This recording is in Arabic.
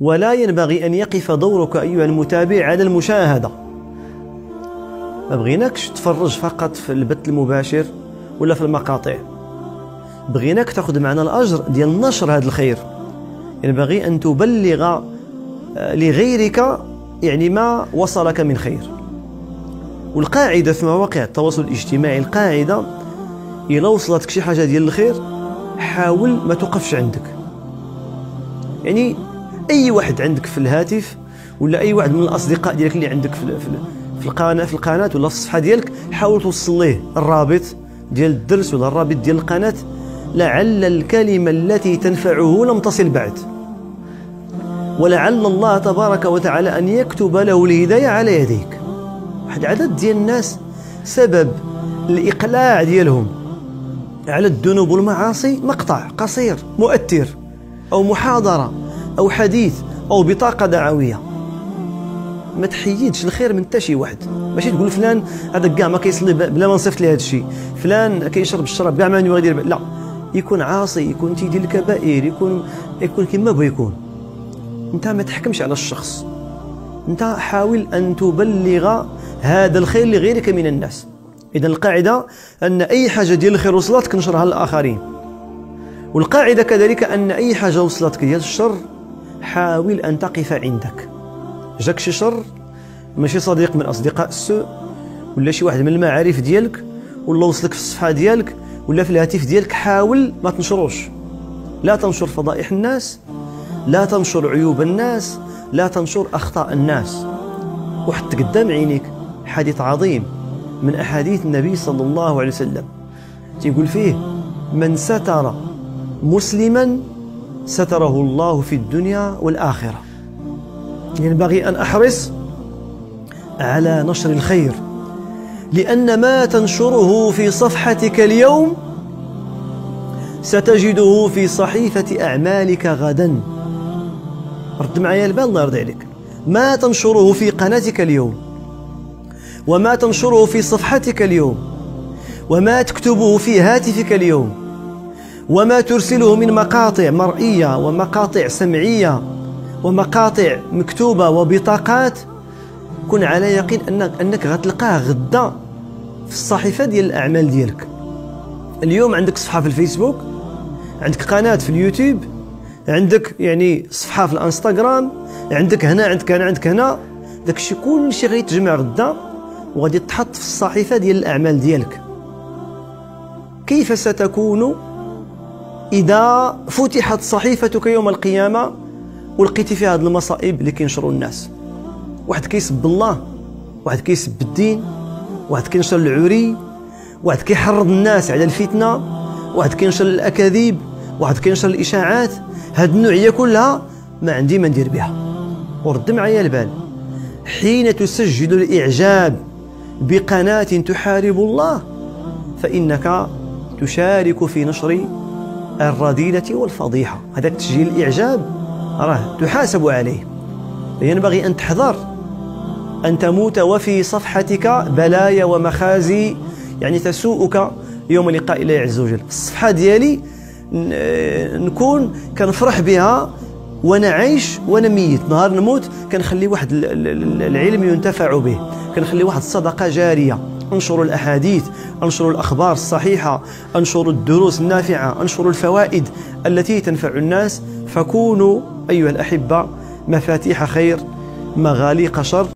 ولا ينبغي أن يقف دورك أيها المتابع على المشاهدة. ما بغيناكش تفرج فقط في البث المباشر ولا في المقاطع؟ بغيناك تأخذ معنا الأجر ديال نشر هذا الخير. ينبغي أن تبلغ آه، لغيرك يعني ما وصلك من خير. والقاعدة في مواقع التواصل الاجتماعي القاعدة إلا وصلتك شي حاجة ديال الخير حاول ما توقفش عندك. يعني أي واحد عندك في الهاتف ولا أي واحد من الأصدقاء ديالك اللي عندك في في القناه في القناة ولا في الصفحة ديالك حاول توصل ليه الرابط ديال الدرس ولا الرابط ديال القناة. لعل الكلمة التي تنفعه لم تصل بعد. ولعل الله تبارك وتعالى أن يكتب له الهداية على يديك. واحد عدد ديال الناس سبب الإقلاع ديالهم على الذنوب والمعاصي مقطع قصير مؤثر أو محاضرة. أو حديث أو بطاقة دعوية. ما تحيدش الخير من حتى شي واحد. ماشي تقول فلان هذاك كاع ما كيصلي بلا ما نصيفط ليه هذا الشيء فلان كيشرب الشراب كاع ما يدير لا. يكون عاصي يكون تيدير الكبائر يكون يكون كما بغى يكون. أنت ما تحكمش على الشخص. أنت حاول أن تبلغ هذا الخير لغيرك من الناس. إذا القاعدة أن أي حاجة ديال الخير وصلتك نشرها للآخرين. والقاعدة كذلك أن أي حاجة وصلتك ديال الشر حاول أن تقف عندك. جاك شي شر؟ ماشي صديق من أصدقاء السوء؟ ولا شي واحد من المعارف ديالك؟ ولا وصلك في الصفحة ديالك؟ ولا في الهاتف ديالك؟ حاول ما تنشروش لا تنشر فضائح الناس. لا تنشر عيوب الناس. لا تنشر أخطاء الناس. وحط قدام عينيك حديث عظيم من أحاديث النبي صلى الله عليه وسلم. تيقول فيه من ستر مسلما ستره الله في الدنيا والآخرة. ينبغي أن أحرص على نشر الخير لأن ما تنشره في صفحتك اليوم ستجده في صحيفة أعمالك غدا. رد معايا البال الله يرضي عليك. ما تنشره في قناتك اليوم وما تنشره في صفحتك اليوم وما تكتبه في هاتفك اليوم وما ترسله من مقاطع مرئية ومقاطع سمعية ومقاطع مكتوبة وبطاقات. كن على يقين أنك, أنك غتلقاه غدا في الصحيفة ديال الأعمال ديالك. اليوم عندك صفحة في الفيسبوك عندك قناة في اليوتيوب عندك يعني صفحة في الإنستغرام عندك هنا عندك هنا عندك هنا. داك الشيء كلشي غيتجمع غدا وغادي تحط في الصحيفة ديال الأعمال ديالك. كيف ستكون إذا فتحت صحيفتك يوم القيامة ولقيتي فيها هذه المصائب اللي كينشروا الناس. واحد كيسب الله واحد كيسب الدين واحد كينشر العري واحد كيحرض الناس على الفتنة واحد كينشر الأكاذيب واحد كينشر الإشاعات. هاد النوعية كلها ما عندي ما ندير بها. ورد معايا البال. حين تسجل الإعجاب بقناة تحارب الله فإنك تشارك في نشر الرذيلة والفضيحة. هذا تسجيل الإعجاب راه تحاسب عليه. ينبغي أن تحذر. أن تموت وفي صفحتك بلايا ومخازي. يعني تسوءك يوم لقاء الله عز وجل. الصفحة ديالي نكون كنفرح بها وأنا عايش وأنا ميت نهار نموت كنخلي واحد العلم ينتفع به. كنخلي واحد الصدقة جارية. انشروا الأحاديث انشروا الأخبار الصحيحة انشروا الدروس النافعة انشروا الفوائد التي تنفع الناس. فكونوا أيها الأحبة مفاتيح خير مغاليق شر.